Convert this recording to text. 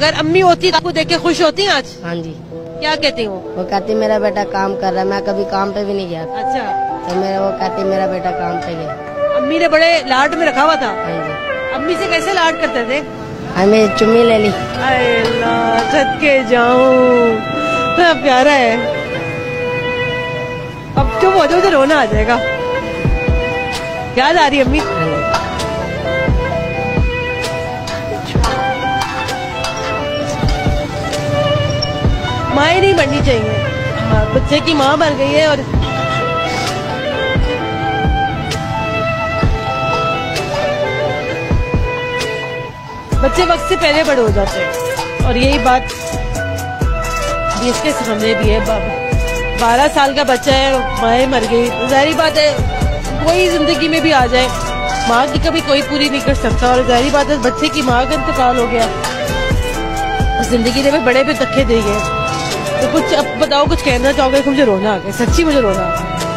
अगर अम्मी होती तो आपको देख के खुश होती आज? हाँ जी। क्या कहती हूँ? वो कहती मेरा बेटा काम कर रहा है। मैं कभी काम पे भी नहीं गया। अच्छा। तो मेरा वो कहती मेरा बेटा काम पे गया। अम्मी ने बड़े लाड में रखा हुआ था। हाँ जी। अम्मी से कैसे लाड करते थे? हमें चुम्मी ले ली। अरे अल्लाह छत के जाऊँ। प्यारा है। अब चुप हो जाओ तो रोना आ जाएगा। याद आ रही है अम्मी? माए नहीं बननी चाहिए। हाँ, बच्चे की माँ बन गई है और बच्चे वक्त से पहले बड़े हो जाते हैं। और यही बात इसके सामने भी है बाबा। बारह साल का बच्चा है माए मर गई। ज़ाहिर बात है कोई ज़िंदगी में भी आ जाए माँ की कभी कोई पूरी नहीं कर सकता। और ज़ाहिर बात है बच्चे की माँ का इंतकाल हो गया। ज़िंदगी ने बड़े पे धक्के दे गए तो कुछ अब बताओ, कुछ कहना चाहोगे? मुझे रोना आ गया। सच्ची मुझे रोना आ गया।